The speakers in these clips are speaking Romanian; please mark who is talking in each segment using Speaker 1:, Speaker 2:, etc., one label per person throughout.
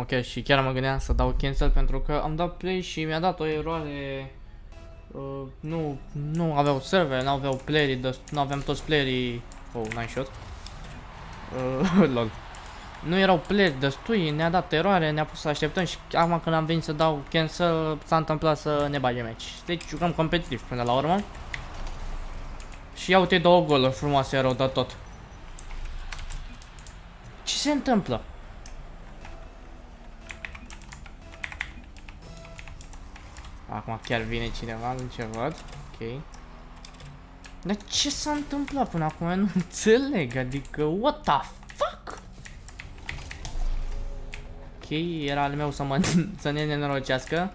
Speaker 1: Ok, și chiar mă gândeam să dau cancel pentru că am dat play și mi-a dat o eroare uh, nu, nu aveau server, nu aveau playerii, nu aveam toți playerii Oh, nice shot uh, Lol. Nu erau playeri destui, ne-a dat eroare, ne-a pus să așteptăm și acum când am venit să dau cancel s-a întâmplat să ne bage meci Deci jucăm competitiv până la urmă. Și ia uite două goluri frumoase erau de tot. Ce se întâmplă? Acum chiar vine cineva, nu ce văd. Ok. Dar ce s-a întâmplat până acum? Nu înțeleg, adică, what the fuck? Ok, era al meu să, mă, să ne nenorocească.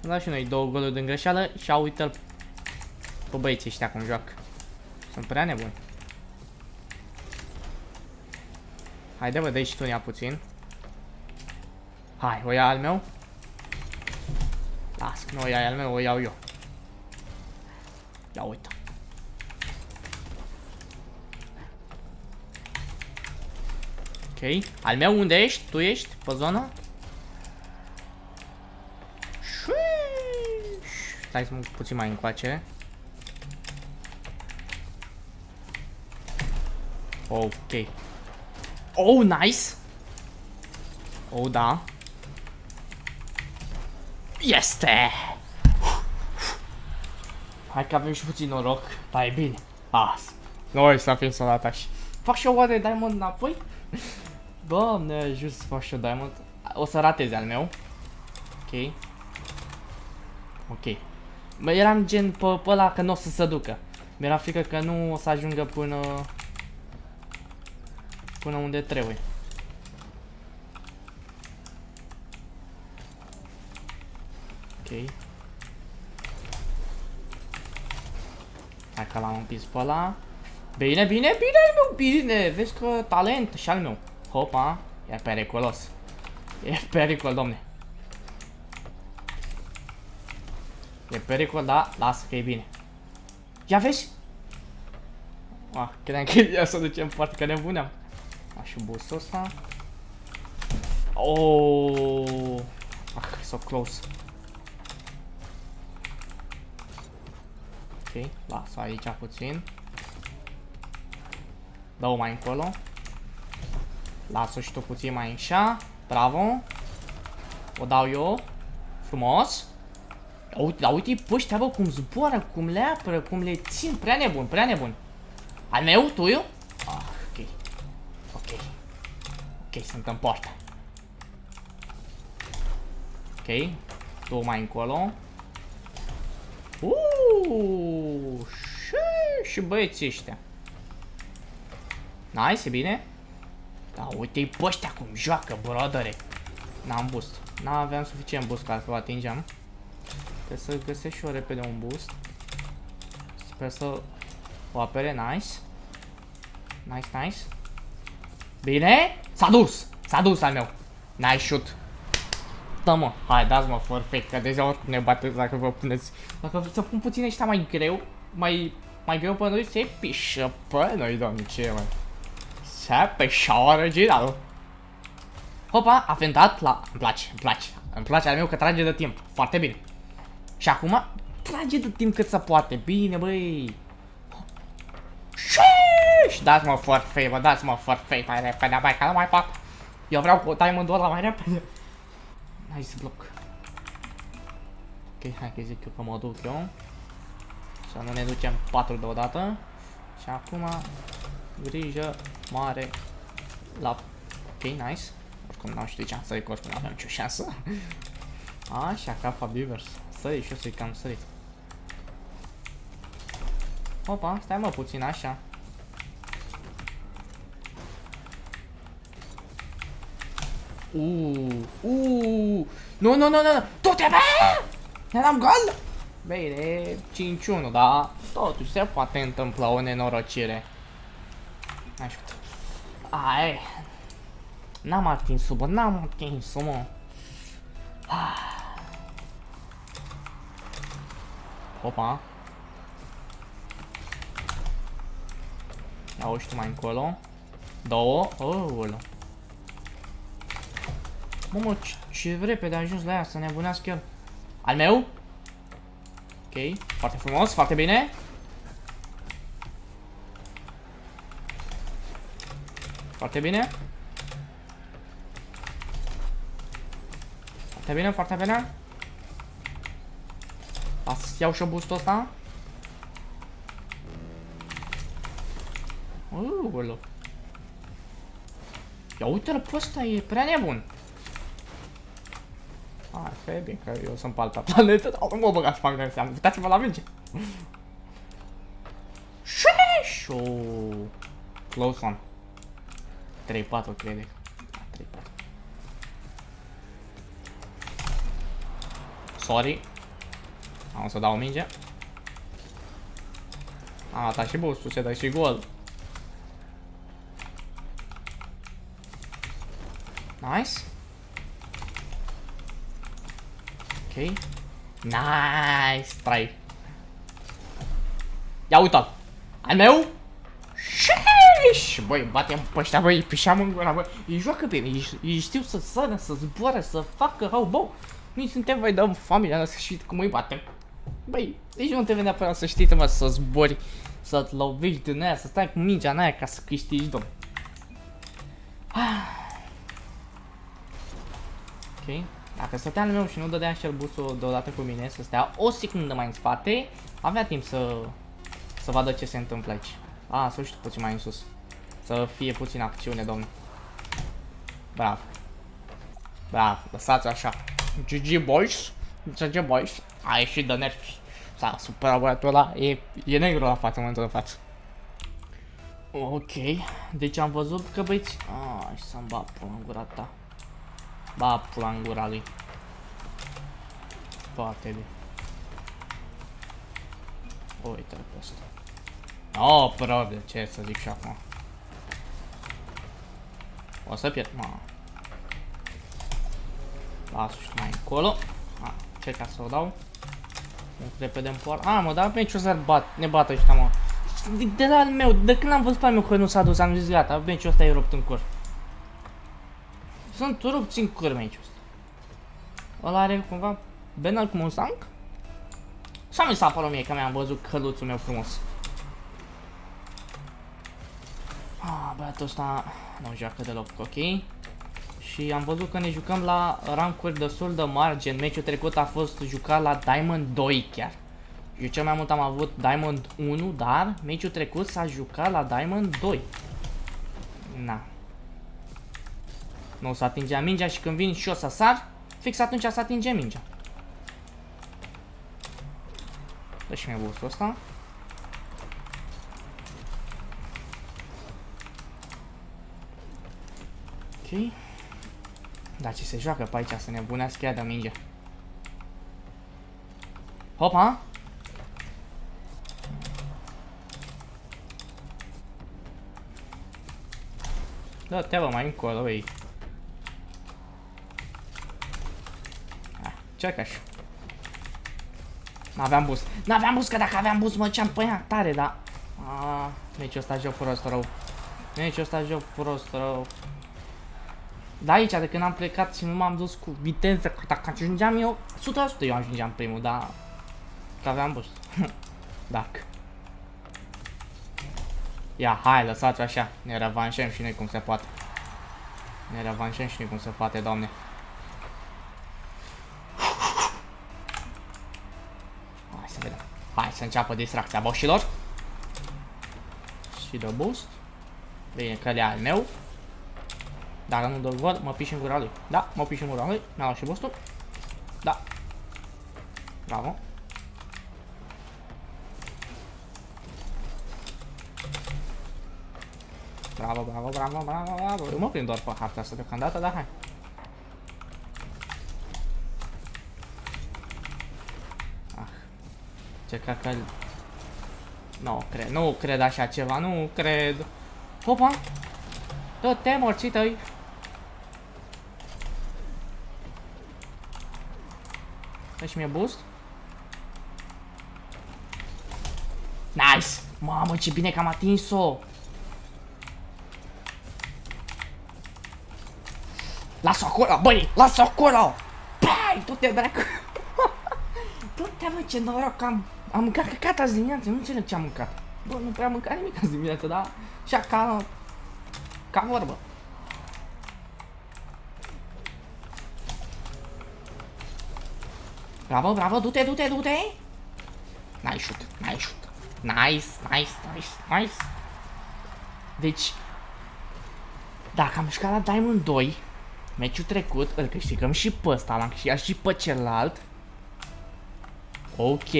Speaker 1: Da și noi două goluri din greșeală și au uită pe băieții ăștia cum joacă. Sunt prea nebuni. Haide bă, dă și tu ia puțin. Hai, o ia al meu. Las, nu o ia al meu, o iau eu. Ia uite. Ok, al meu unde ești? Tu ești pe zonă? Stai să mă puțin mai încoace. Ok. Oh, nice! Oh, da. Este! Hai că avem și puțin noroc, dar e bine. As. Noi să fim sănătoși. Fac și o oare diamond înapoi? Doamne, ajută să fac și o diamond. O să rateze al meu. Ok. Ok. Bă, eram gen pe, pe ăla că nu o să se ducă. Mi-era frică că nu o să ajungă până... Până unde trebuie. Ok. Hai că l-am împins pe ăla. Bine, bine, bine al meu, bine. Vezi că talent și al meu. Hopa, e periculos. E pericol, domne. E pericol, da, lasă că e bine. Ia vezi? Ah, credeam că ia să ducem foarte că nebuneam. Aș și boost ăsta. Oh, ah, so close. Ok, las-o aici puțin. Dă-o mai încolo. Las-o și tu puțin mai așa. Bravo. O dau eu. Frumos. Uite, dar uite pe ăștia, bă, cum zboară, cum le apără, cum le țin. Prea nebun, prea nebun. Al meu, tu eu? Ah, ok. Ok. Ok, sunt în poartă. Ok. Două mai încolo. Uuuu. Și, și băieții ăștia. Nice, e bine. Da, uite-i pe ăștia cum joacă, brodere. N-am boost. N-aveam suficient boost ca să o atingem. Trebuie să găsesc și eu repede un boost. Sper să o apere, nice. Nice, nice. Bine? S-a dus! S-a dus al meu. Nice shoot. Da, mă. Hai, dați-mă forfeit, că deja oricum ne bateți dacă vă puneți. Dacă să pun puțin ăștia mai greu, mai, mai greu pe noi, se pișă pe noi, doamne, ce mai. Se pișă original. Hopa, a ventat la... Îmi place, îmi place. Îmi place al meu că trage de timp. Foarte bine. Și acum, trage de timp cât se poate. Bine, băi. Și dați-mă forfeit, bă, dați-mă forfeit mai repede, mai că nu mai pot. Eu vreau cu diamond-ul ăla mai repede. Nice bloc. Ok, hai că zic eu că mă duc eu. Să nu ne ducem 4 deodată. Și acum, grijă mare la... Ok, nice. Oricum n-am știut ce am sărit, oricum n-aveam nicio șansă. Așa, ca Fabivers. Sări și eu să-i cam sărit. Opa, stai mă puțin așa. Uuu, uuu, nu, nu, nu, nu, du-te, bă! Eram gol! Bine, 5-1, da, totuși se poate întâmpla o nenorocire. Ajută. Ai, n-am atins-o, bă, n-am atins-o, mă. Opa. Ia o tu mai încolo. Două. Oh, Mamă, ce, ce repede a ajuns la ea să nebunească el. Al meu? Ok, foarte frumos, foarte bine. Foarte bine. Foarte bine, foarte bine. Las să iau și boostul ăsta. Uuu, Ia uite-l pe ăsta, e prea nebun. Ah, e bine că eu sunt pe alta planetă, dar nu mă băgați pe în seamă. Uitați-vă la minge. Sheesh! Oh, close one. 3-4 crede. 3-4. Sorry. Am să dau o minge. Am dat și boost se dă și gol. Nice. Nice. Trai. Ia uita-l. Al meu? Sheesh! Băi, batem pe ăștia, băi, pișeam în gura, băi. Ei joacă bine, ei, ei știu să sără, să zboare, să facă. Noi suntem, băi, dăm familia noastră și cum îi batem. Băi, nici nu venea până să știi, mă, să zbori, să-ți lovești din aia, să stai cu mingea în aia ca să câștigi, domn. Ok. Dacă stătea al meu și nu dădea și busul deodată cu mine, să stea o secundă mai în spate, avea timp să, să vadă ce se întâmplă aici. A, să știu puțin mai în sus. Să fie puțin acțiune, domn. Bravo. Bravo, lăsați așa. GG boys. GG boys. A ieșit de nervi. S-a supărat băiatul ăla. E, e negru la față în momentul de față. Ok. Deci am văzut că băiți... Ah, să-mi bat pula în gura ta. Ba pula în gura lui. Foarte bine. Uite-l pe ăsta. Oh, probabil, ce să zic și acum. O să pierd, mă. Las-o și mai încolo. A, ce ca să o dau? Repede în poară. A, mă, dar meciul ăsta bat, ne bată ăștia, mă. De, de la al meu, de când am văzut pe al meu că nu s-a dus, am zis gata, meciul ăsta e rupt în cur. Sunt rupți în cur meciul ăsta. Ăla are cumva Benal cu Mustang? Așa mi s-a părut mie că mi-am văzut căluțul meu frumos. Ah, băiatul ăsta nu joacă deloc, ok. Și am văzut că ne jucăm la rancuri destul de mari, gen meciul trecut a fost jucat la Diamond 2 chiar. Eu cel mai mult am avut Diamond 1, dar meciul trecut s-a jucat la Diamond 2. Na. Nu o să atingea mingea și când vin și o să sar, fix atunci să atinge mingea. Dă și mie boost ăsta. Ok. Dar ce se joacă pe aici să nebunească ea de minge. Hopa! Dă-te bă mai încolo, ei. Ah, ce ca și. N-aveam boost. N-aveam boost, că dacă aveam boost mă ceam pe ea tare, dar... Ah, nici ăsta joc prost rău. Nici ăsta joc prost rău. Da, aici, de când am plecat și nu m-am dus cu viteză, dacă ajungeam eu, 100% eu ajungeam primul, dar... Că aveam boost. Dacă. Ia, hai, lăsați așa. Ne revanșăm și noi cum se poate. Ne revanșăm și noi cum se poate, doamne. Hai să vedem. Hai să înceapă distracția boșilor. Și de boost. Bine că le al meu. Dacă nu dă gol, mă piși în gura lui. Da, mă piși în gura lui. Mi-a luat și boost-ul. Da. Bravo. Bravo, bravo, bravo, bravo, bravo. Eu mă prind doar pe harta asta deocamdată, dar hai. Ce cacă... Nu cred, nu cred așa ceva, nu cred. Opa! Dă-te, morții tăi! Dă-și mie boost. Nice! Mamă, ce bine că am atins-o! Lasă-o acolo, băi, lasă-o acolo! Pai, tu te dracu! tu te mă, ce noroc că am, am mâncat căcat azi dimineață, nu înțeleg ce am mâncat. Bă, nu prea am mâncat nimic azi dimineață, dar așa ca, ca vorbă. Bravo, bravo, du-te, du-te, du-te! Nice shoot, nice shoot. Nice, nice, nice, nice. Deci, dacă am jucat la Diamond 2, meciul trecut, îl câștigăm și pe ăsta, l-am câștigat și pe celălalt. Ok,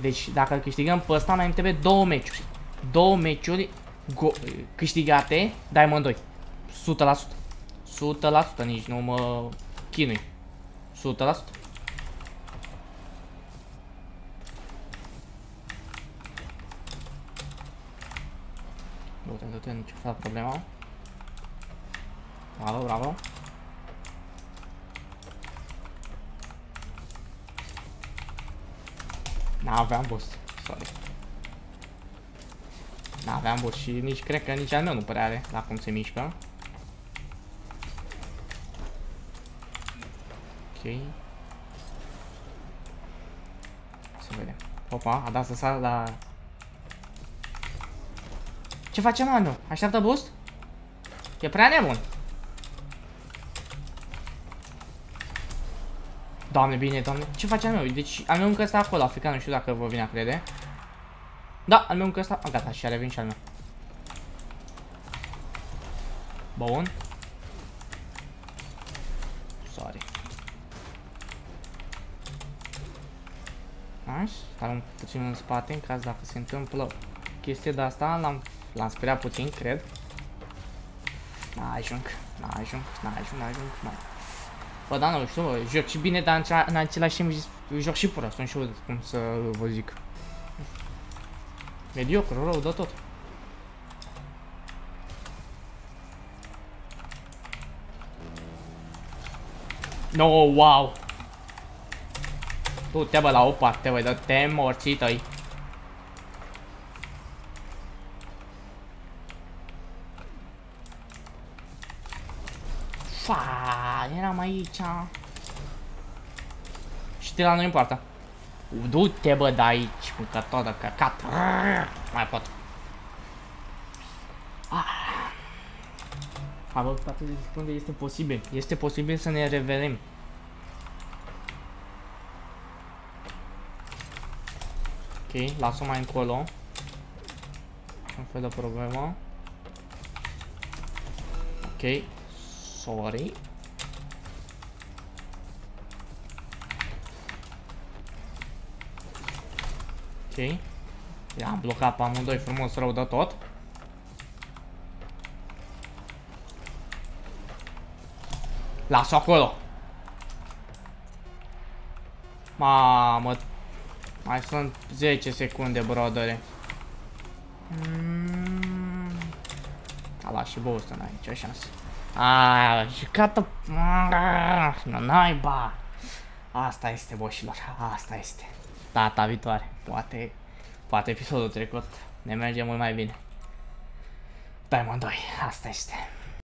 Speaker 1: deci dacă îl câștigăm pe ăsta, mai îmi trebuie două meciuri. Două meciuri câștigate, Diamond 2. 100%. 100%, nici nu mă chinui. 100%. Du-te, du-te, nicio fel problema. Bravo, bravo. N-aveam boost, sorry. N-aveam boost și nici cred că nici al meu nu prea are la cum se mișcă. Ok. Să vedem. Opa, a dat să sar la ce face manu? Așteaptă boost? E prea nebun. Doamne, bine, doamne. Ce face al meu? Deci, al meu încă ăsta acolo, african, nu știu dacă vă vine a crede. Da, al meu încă ăsta... A, gata, și a revenit și al meu. Bun. Sorry. Nice. Stai puțin în spate, în caz dacă se întâmplă chestia de asta, l-am L-am speriat puțin, cred. N-ajung, n-ajung, n-ajung, n-ajung, n-ajung. Bă, da, nu știu, bă, joc și bine, dar în, același timp joc și prost, nu știu cum să vă zic. Mediocru, rău de tot. No, wow! Tu te bă la o parte, băi, dă-te morții tăi. Fa, eram aici. Și de la noi în poartă. Du-te, bă, de aici, mâncător de căcat. Mai pot. Ah. Am văzut atât de secunde, este posibil. Este posibil să ne revelem. Ok, las-o mai încolo. Ce un fel de problemă. Ok, sorry. Ok. I-am blocat pe amândoi frumos rău de tot. Las-o acolo. Mamă. Mai sunt 10 secunde, brodere. Mm. A luat și Boston aici, o șansă. A, jucat-o... Nu, naiba! Asta este, boșilor, asta este. Data viitoare. Poate, poate episodul trecut ne merge mult mai bine. Diamond 2, asta este.